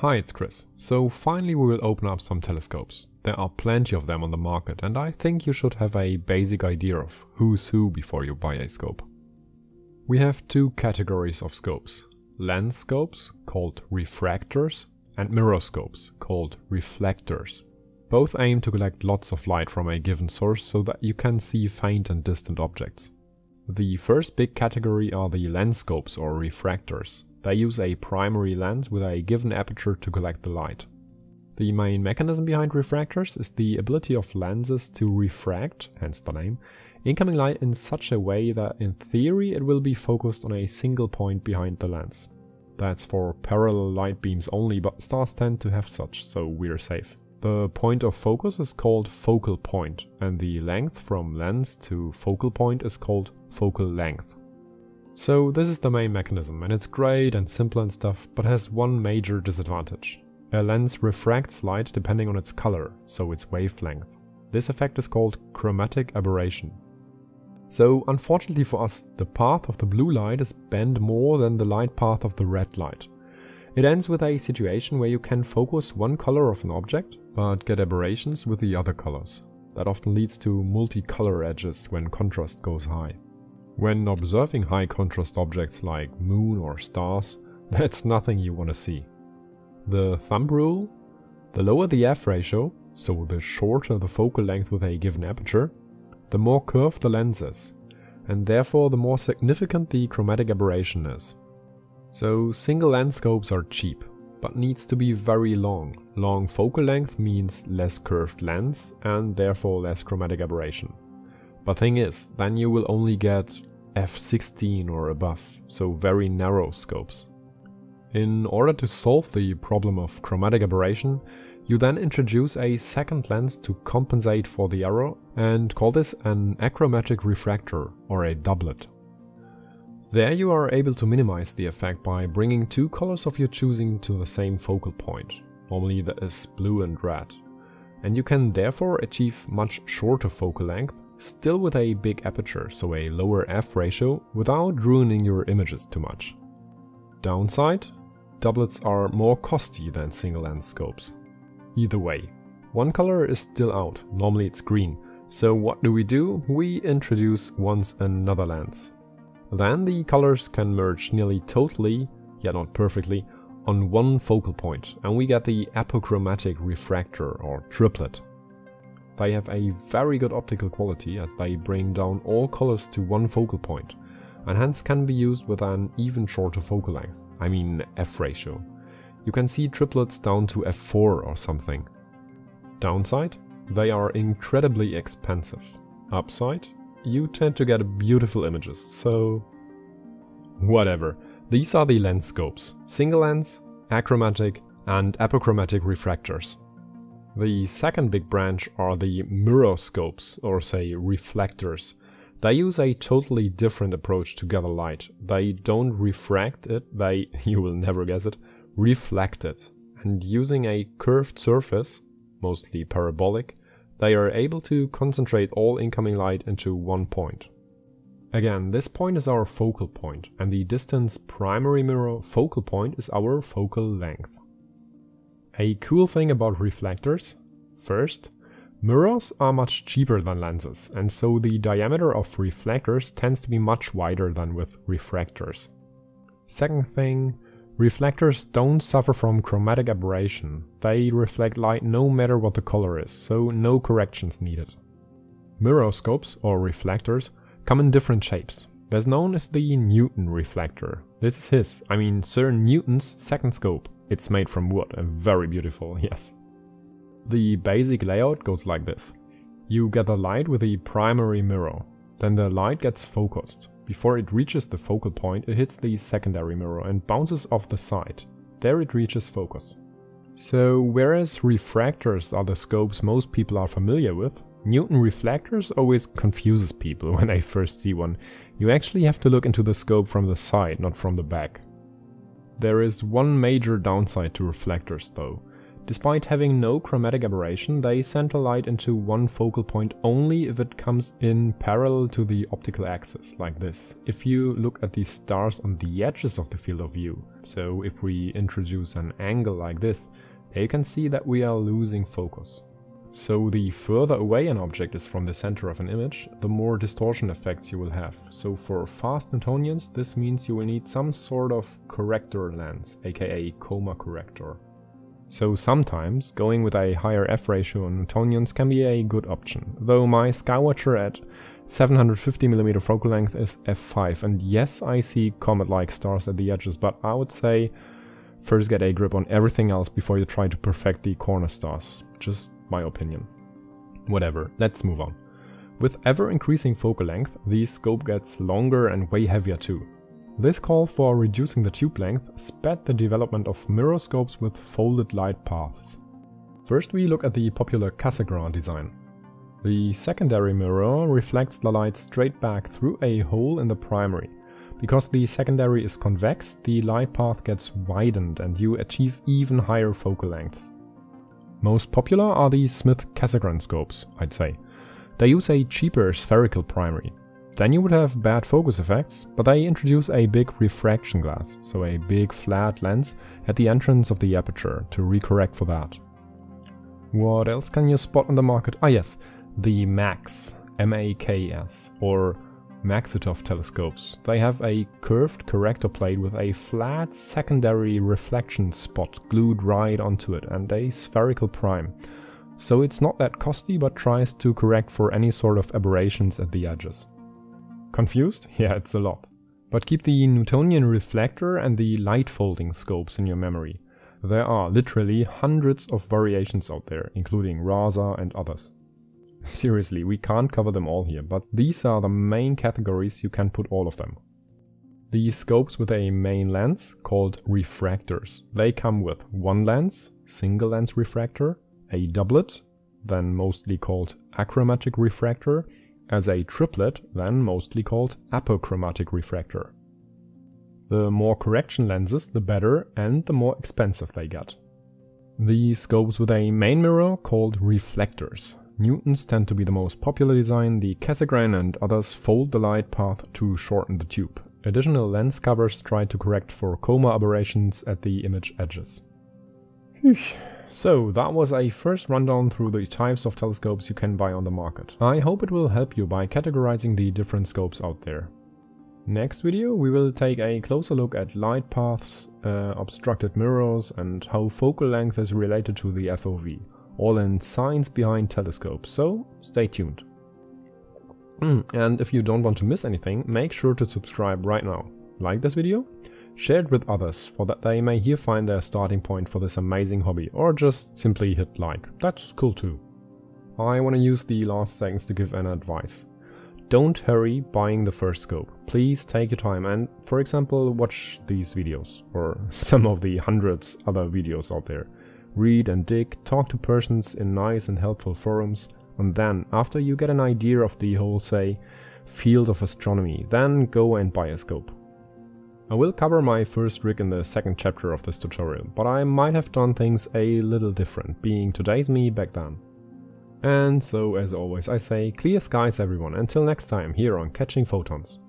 Hi, it's Chris. So finally we will open up some telescopes. There are plenty of them on the market and I think you should have a basic idea of who's who before you buy a scope. We have two categories of scopes. Lens scopes, called refractors, and mirror scopes, called reflectors. Both aim to collect lots of light from a given source so that you can see faint and distant objects. The first big category are the lens scopes or refractors. They use a primary lens with a given aperture to collect the light. The main mechanism behind refractors is the ability of lenses to refract, hence the name, incoming light in such a way that in theory it will be focused on a single point behind the lens. That's for parallel light beams only, but stars tend to have such, so we're safe. The point of focus is called focal point, and the length from lens to focal point is called focal length. So this is the main mechanism, and it's great and simple and stuff, but has one major disadvantage. A lens refracts light depending on its color, so its wavelength. This effect is called chromatic aberration. So unfortunately for us, the path of the blue light is bent more than the light path of the red light. It ends with a situation where you can focus one color of an object, but get aberrations with the other colors. That often leads to multicolor edges when contrast goes high. When observing high contrast objects like moon or stars, that's nothing you want to see. The thumb rule? The lower the f ratio, so the shorter the focal length with a given aperture, the more curved the lens is, and therefore the more significant the chromatic aberration is. So single lens scopes are cheap, but needs to be very long. Long focal length means less curved lens and therefore less chromatic aberration. But thing is, then you will only get f16 or above, so very narrow scopes. In order to solve the problem of chromatic aberration, you then introduce a second lens to compensate for the error and call this an achromatic refractor or a doublet. There you are able to minimize the effect by bringing two colors of your choosing to the same focal point, normally that is blue and red, and you can therefore achieve much shorter focal length, still with a big aperture, so a lower f ratio, without ruining your images too much. Downside? Doublets are more costly than single lens scopes. Either way, one color is still out, normally it's green, so what do we do? We introduce once another lens, then the colors can merge nearly totally, yet not perfectly, on one focal point and we get the apochromatic refractor or triplet. They have a very good optical quality as they bring down all colors to one focal point and hence can be used with an even shorter focal length, I mean f ratio. You can see triplets down to f4 or something. Downside? They are incredibly expensive. Upside? you tend to get beautiful images, so... Whatever. These are the lens scopes. Single lens, achromatic and apochromatic refractors. The second big branch are the mirror scopes, or say reflectors. They use a totally different approach to gather light. They don't refract it, they, you will never guess it, reflect it. And using a curved surface, mostly parabolic, they are able to concentrate all incoming light into one point. Again, this point is our focal point, and the distance primary mirror focal point is our focal length. A cool thing about reflectors? First, mirrors are much cheaper than lenses, and so the diameter of reflectors tends to be much wider than with refractors. Second thing, Reflectors don't suffer from chromatic aberration. They reflect light no matter what the color is, so no corrections needed. Mirroscopes, or reflectors, come in different shapes. Best known as the Newton reflector. This is his, I mean Sir Newton's second scope. It's made from wood and very beautiful, yes. The basic layout goes like this. You gather light with the primary mirror. Then the light gets focused. Before it reaches the focal point, it hits the secondary mirror and bounces off the side. There it reaches focus. So whereas refractors are the scopes most people are familiar with, Newton reflectors always confuses people when they first see one. You actually have to look into the scope from the side, not from the back. There is one major downside to reflectors though. Despite having no chromatic aberration, they center light into one focal point only if it comes in parallel to the optical axis, like this. If you look at the stars on the edges of the field of view, so if we introduce an angle like this, you can see that we are losing focus. So the further away an object is from the center of an image, the more distortion effects you will have. So for fast Newtonians, this means you will need some sort of corrector lens, aka coma corrector. So sometimes going with a higher f ratio on Newtonians can be a good option, though my Skywatcher at 750mm focal length is f5 and yes I see comet-like stars at the edges but I would say first get a grip on everything else before you try to perfect the corner stars, just my opinion. Whatever, let's move on. With ever increasing focal length, the scope gets longer and way heavier too. This call for reducing the tube length sped the development of mirror scopes with folded light paths. First we look at the popular Cassegrain design. The secondary mirror reflects the light straight back through a hole in the primary. Because the secondary is convex, the light path gets widened and you achieve even higher focal lengths. Most popular are the Schmidt Cassegrain scopes, I'd say. They use a cheaper spherical primary, then you would have bad focus effects, but they introduce a big refraction glass, so a big flat lens at the entrance of the aperture to recorrect for that. What else can you spot on the market? Ah yes, the Maks, M-A-K-S, or Maksutov telescopes. They have a curved corrector plate with a flat secondary reflection spot glued right onto it and a spherical prime. So it's not that costly but tries to correct for any sort of aberrations at the edges. Confused? Yeah, it's a lot. But keep the Newtonian reflector and the light folding scopes in your memory. There are literally hundreds of variations out there, including RASA and others. Seriously, we can't cover them all here, but these are the main categories you can put all of them. The scopes with a main lens, called refractors. They come with one lens, single lens refractor, a doublet, then mostly called achromatic refractor, as a triplet, then mostly called apochromatic refractor. The more correction lenses, the better and the more expensive they get. The scopes with a main mirror called reflectors. Newtons tend to be the most popular design, the Cassegrain and others fold the light path to shorten the tube. Additional lens covers try to correct for coma aberrations at the image edges. So that was a first rundown through the types of telescopes you can buy on the market. I hope it will help you by categorizing the different scopes out there. Next video we will take a closer look at light paths, uh, obstructed mirrors and how focal length is related to the FOV, all in science behind telescopes, so stay tuned. Hmm, and if you don't want to miss anything, make sure to subscribe right now. Like this video? Share it with others for that they may here find their starting point for this amazing hobby or just simply hit like, that's cool too. I want to use the last seconds to give an advice. Don't hurry buying the first scope. Please take your time and, for example, watch these videos or some of the hundreds other videos out there. Read and dig, talk to persons in nice and helpful forums, and then, after you get an idea of the whole, say, field of astronomy, then go and buy a scope. I will cover my first rig in the second chapter of this tutorial, but I might have done things a little different, being today's me back then. And so as always I say, clear skies everyone, until next time here on Catching Photons.